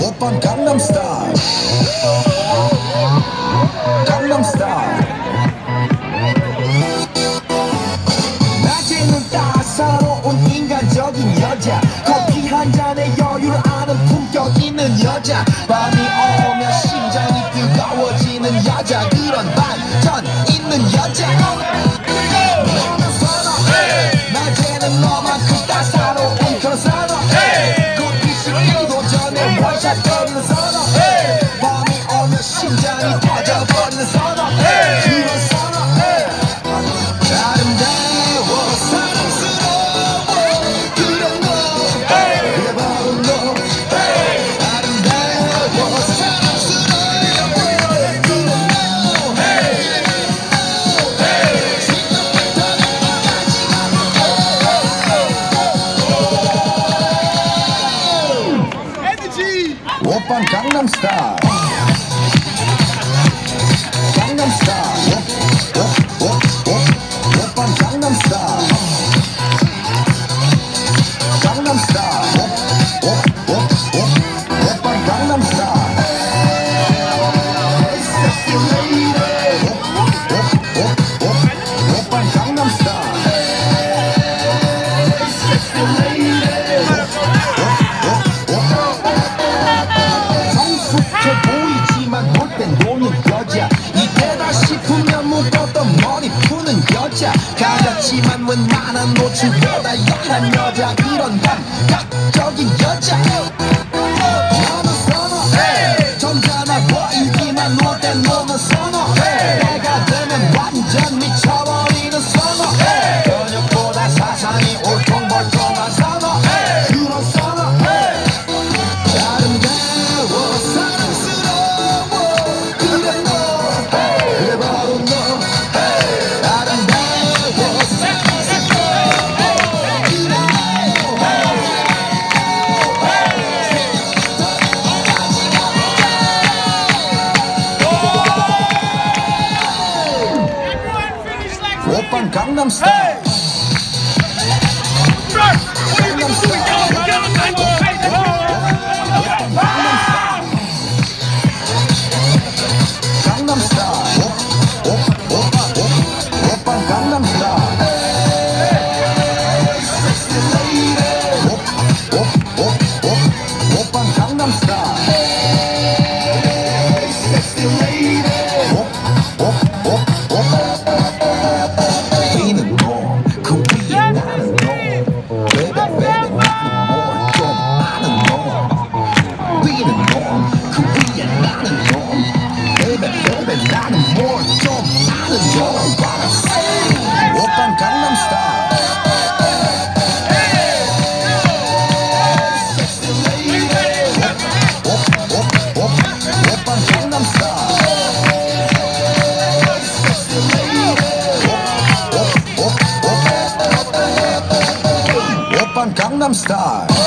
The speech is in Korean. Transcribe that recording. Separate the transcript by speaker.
Speaker 1: 오빤 강남 스타, 강남 스타 낮에는 따사로운 인간적인 여자. 커피 한 잔에 여유를 아는 품격 있는 여자. 밤이 어 Hoje gonna ou não up Gangnam Style. 여자 가렸지만 웬만한 노출보다 약한 여자 이런 감각적인 여자. 나는 선호해 점잖아 보이기만 못해 너는 선호해 내가 되면 완전 미쳐. Gangnam Style. Hey! Gangnam Style. Gangnam Style.